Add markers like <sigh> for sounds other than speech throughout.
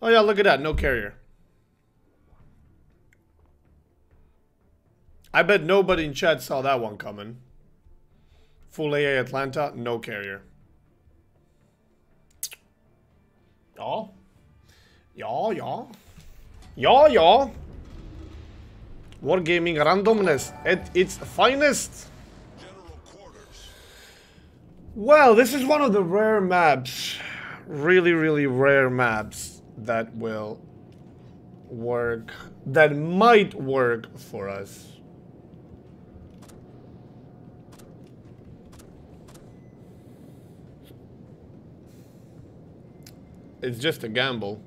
Oh yeah, look at that. No carrier. I bet nobody in chat saw that one coming. Full AA Atlanta, no carrier. Y'all? Y'all, y'all? Y'all, y'all? Wargaming randomness at its finest. Well, this is one of the rare maps, really, really rare maps that will work, that might work for us. It's just a gamble.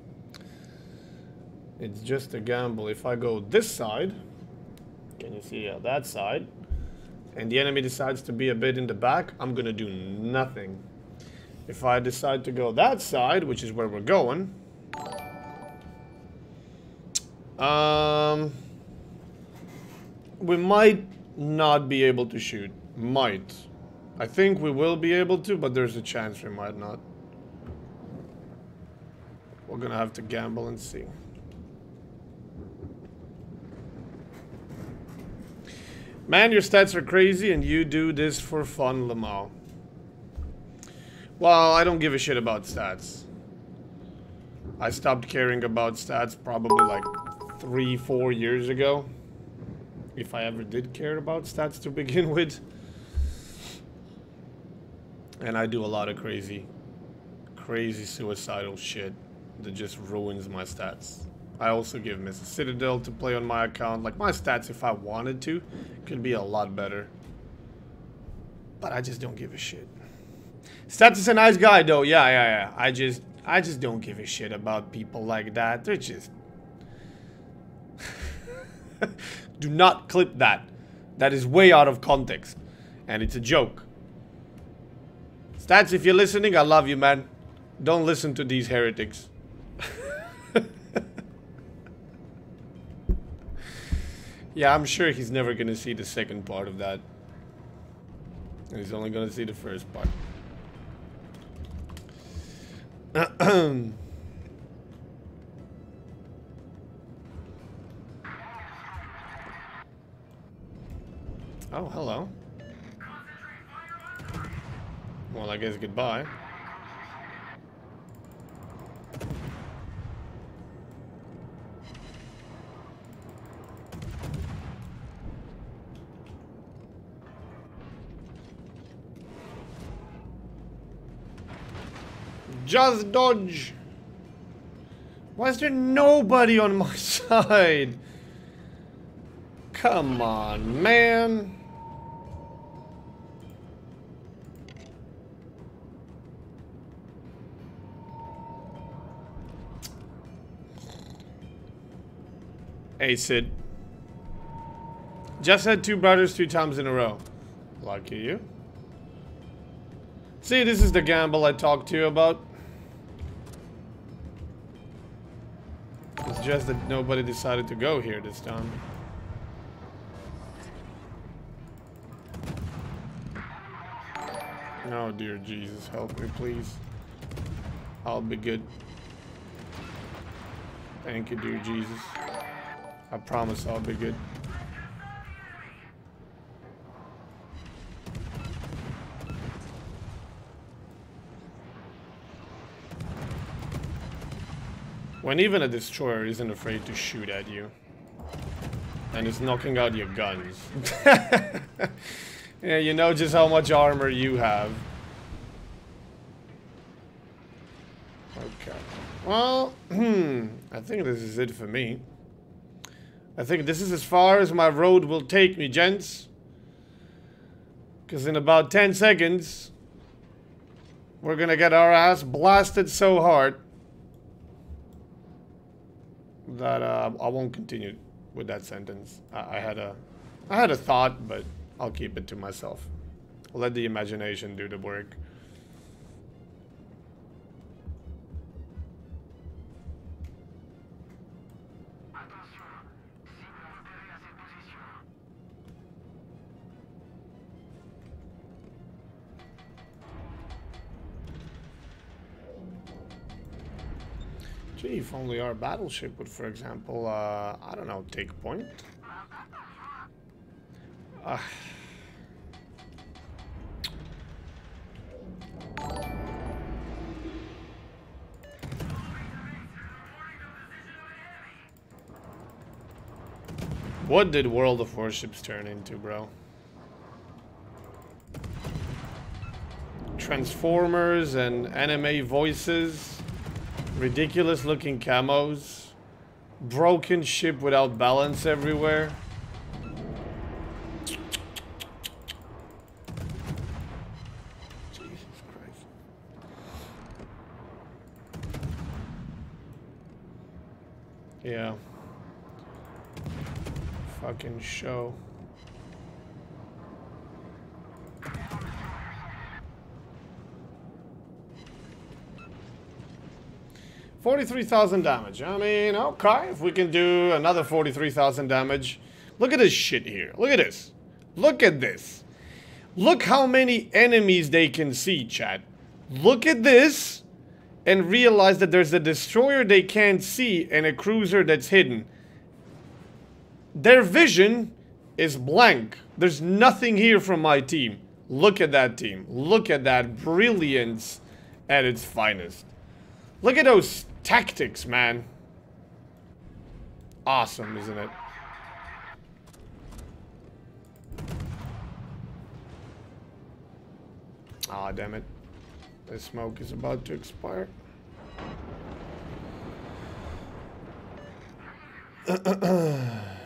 It's just a gamble. If I go this side, can you see uh, that side? And the enemy decides to be a bit in the back, I'm gonna do nothing. If I decide to go that side, which is where we're going, um, we might not be able to shoot. Might. I think we will be able to, but there's a chance we might not. We're gonna have to gamble and see. Man, your stats are crazy and you do this for fun, Flamu. Well, I don't give a shit about stats. I stopped caring about stats probably like three, four years ago. If I ever did care about stats to <laughs> begin with. And I do a lot of crazy, crazy suicidal shit that just ruins my stats. I also give Mrs. Citadel to play on my account. Like, my stats, if I wanted to, could be a lot better. But I just don't give a shit. Stats is a nice guy, though. Yeah, yeah, yeah. I just, I just don't give a shit about people like that. They're just... <laughs> Do not clip that. That is way out of context. And it's a joke. Stats, if you're listening, I love you, man. Don't listen to these heretics. <laughs> Yeah, I'm sure he's never gonna see the second part of that. He's only gonna see the first part. <clears throat> oh, hello. Well, I guess goodbye. Just dodge. Why is there nobody on my <laughs> side? Come on, man. Hey, Sid. Just had two brothers two times in a row. Lucky you. See, this is the gamble I talked to you about. It's just that nobody decided to go here this time. Oh dear Jesus, help me please. I'll be good. Thank you, dear Jesus. I promise I'll be good. When even a destroyer isn't afraid to shoot at you. And is knocking out your guns. <laughs> yeah, you know just how much armor you have. Okay. Well, hmm. <clears throat> I think this is it for me. I think this is as far as my road will take me, gents. Because in about 10 seconds, we're gonna get our ass blasted so hard that uh, I won't continue with that sentence. I, I, had a, I had a thought, but I'll keep it to myself. let the imagination do the work. Gee, if only our battleship would, for example, uh, I don't know, take point. Uh, What did World of Warships turn into, bro? Transformers and anime voices, ridiculous looking camos, broken ship without balance everywhere. Jesus Christ. Yeah fucking show. Forty-three thousand damage. I mean, okay, if we can do another forty-three thousand damage. Look at this shit here. Look at this. Look at this. Look how many enemies they can see, Chad. Look at this and realize that there's a destroyer they can't see and a cruiser that's hidden. Their vision is blank. There's nothing here from my team. Look at that team. Look at that brilliance at its finest. Look at those tactics, man. Awesome, isn't it? Ah, oh, damn it. The smoke is about to expire. <clears throat>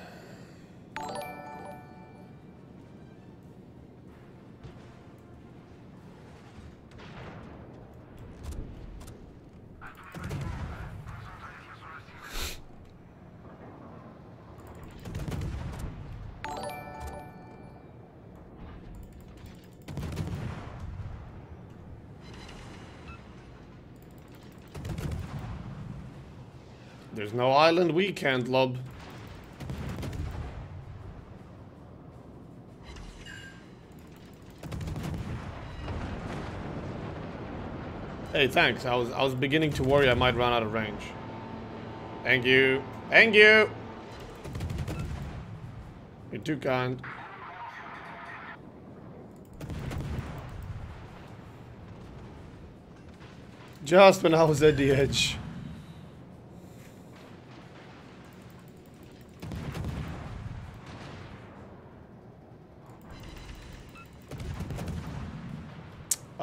There's no island we can't lob. Hey, thanks. I was I was beginning to worry I might run out of range. Thank you. Thank you. You're too kind. Just when I was at the edge.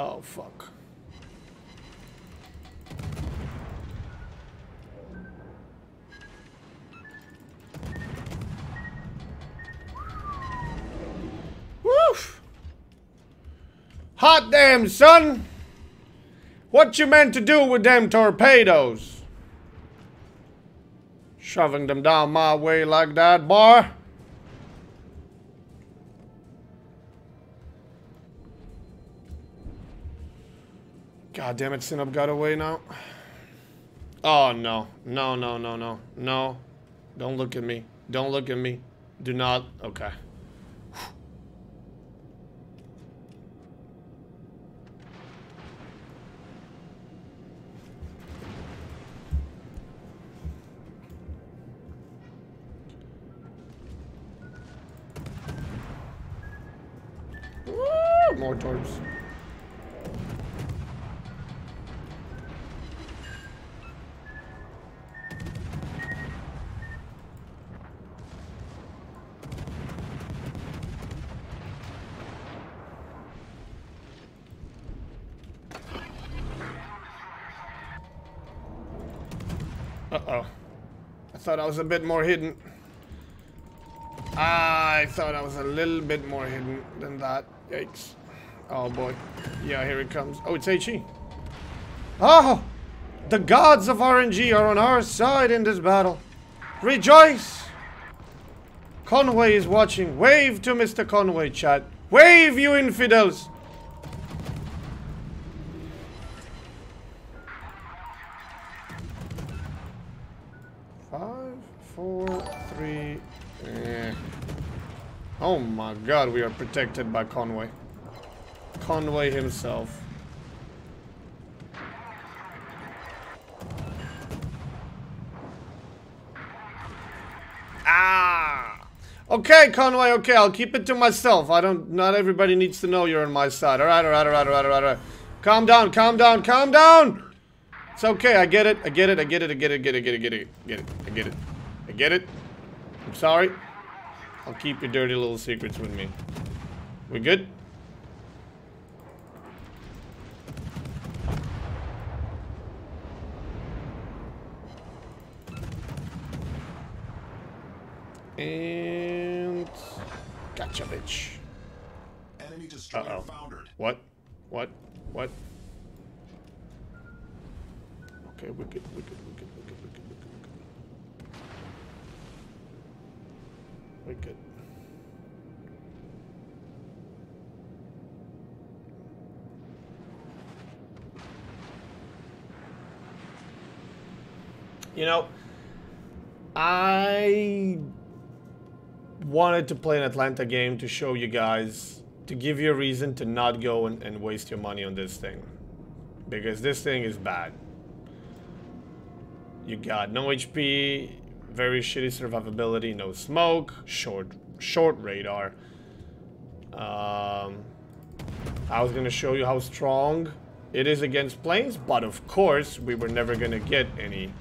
Oh, Hot damn, son! What you meant to do with them torpedoes? Shoving them down my way like that, boy? God damn it, Sinop got away now. Oh, no. No, no, no, no. No. Don't look at me. Don't look at me. Do not. Okay. more torps. Uh-oh. I thought I was a bit more hidden. I thought I was a little bit more hidden than that. Yikes. Oh boy. Yeah, here it comes. Oh, it's HE. Oh! Ah, the gods of RNG are on our side in this battle. Rejoice! Conway is watching. Wave to Mr. Conway, chat. Wave, you infidels! Four, three... Oh my god, we are protected by Conway. Conway himself. Ah! Okay, Conway, okay, I'll keep it to myself. I don't, not everybody needs to know you're on my side. Alright, alright, alright, alright, alright, alright. Calm down, calm down, calm down! It's okay, I get it, I get it, I get it, I get it, I get it, I get it, I get it, I get it, I get it. I get it. I'm sorry. I'll keep your dirty little secrets with me. We good? And gotcha, bitch. Enemy destroyer Uh-oh. foundered. What? What? What? Okay, we're good, we're good, we're good, we're good, we're good, we're good, We're good. You know, I wanted to play an Atlanta game to show you guys, to give you a reason to not go and, and waste your money on this thing. Because this thing is bad. You got no HP, very shitty survivability, no smoke, short short radar. Um, I was gonna show you how strong it is against planes, but of course we were never gonna get any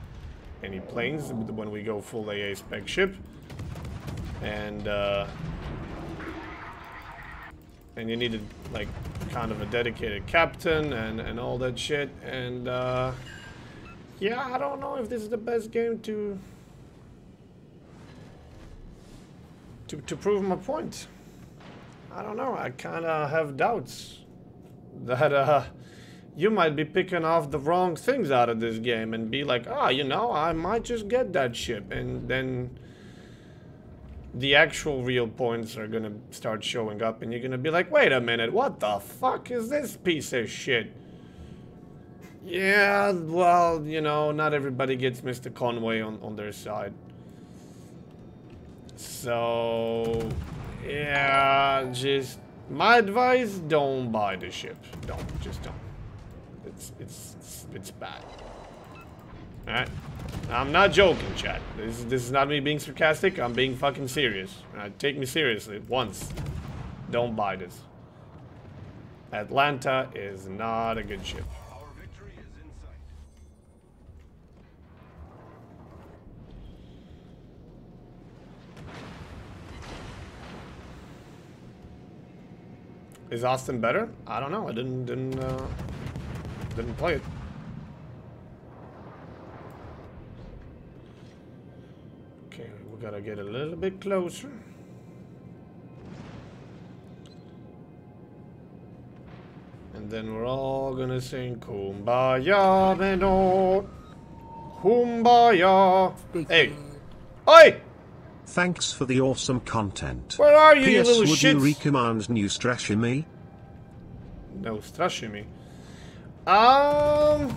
any planes when we go full AA spec ship. And uh, and you needed like kind of a dedicated captain and and all that shit. And uh, yeah, I don't know if this is the best game to to to prove my point. I don't know. I kind of have doubts that uh you might be picking off the wrong things out of this game and be like, ah, you know, I might just get that ship. And then the actual real points are gonna start showing up and you're gonna be like, wait a minute, what the fuck is this piece of shit? Yeah, well, you know, not everybody gets Mr. Conway on, on their side. So, yeah, just my advice, don't buy the ship. Don't, just don't. It's it's it's, bad. Alright? I'm not joking, chat. This, this is not me being sarcastic. I'm being fucking serious. Alright? Take me seriously. Once. Don't buy this. Atlanta is not a good ship. Our victory is in sight. Is Austin better? I don't know. I didn't didn't uh, didn't play it. Okay, we gotta get a little bit closer. And then we're all gonna sing Kumbaya Meno. Kumbaya. Hey. Oi! Thanks for the awesome content. Where are you, you little Would shits? you recommend Neustrashimy? No, straszy mi. Um.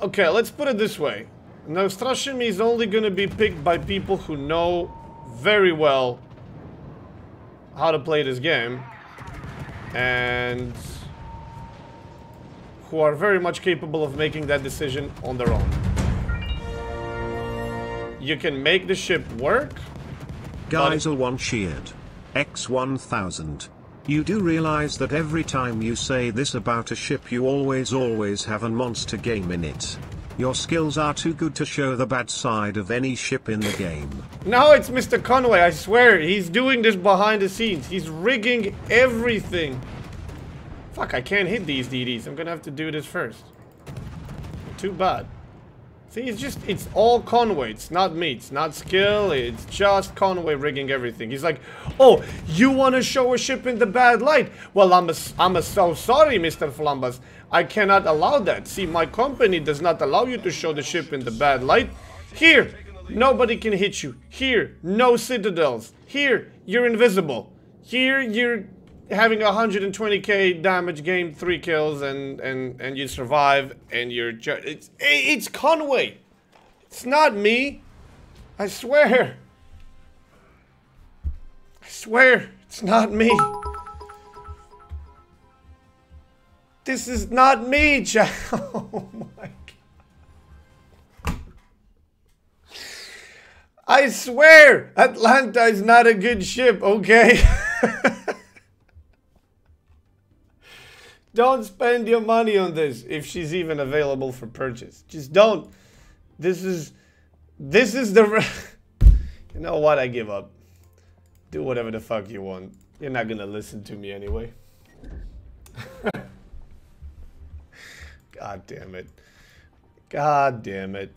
Okay, let's put it this way. Neustrashimy is only gonna be picked by people who know very well how to play this game and who are very much capable of making that decision on their own. You can make the ship work. Guys are one cheered. X1000. You do realize that every time you say this about a ship you always always have a monster game in it. Your skills are too good to show the bad side of any ship in the game. No, it's Mr. Conway, I swear. He's doing this behind the scenes. He's rigging everything. Fuck, I can't hit these DDs. I'm gonna have to do this first. Too bad. See, it's just, it's all Conway. It's not me. It's not skill. It's just Conway rigging everything. He's like, oh, you want to show a ship in the bad light? Well, I'm a, I'm a so sorry, Mr. Flambass. I cannot allow that. See, my company does not allow you to show the ship in the bad light. Here, nobody can hit you. Here, no citadels. Here, you're invisible. Here, you're having 120k damage, game three kills, and and and you survive, and you're ju- it's it's Conway. It's not me. I swear. I swear, it's not me. This is not me, Jack. <laughs> Oh my god. I swear, Atlanta is not a good ship, okay? <laughs> don't spend your money on this if she's even available for purchase. Just don't. This is this is the <laughs> You know what? I give up. Do whatever the fuck you want. You're not going to listen to me anyway. <laughs> God damn it. God damn it.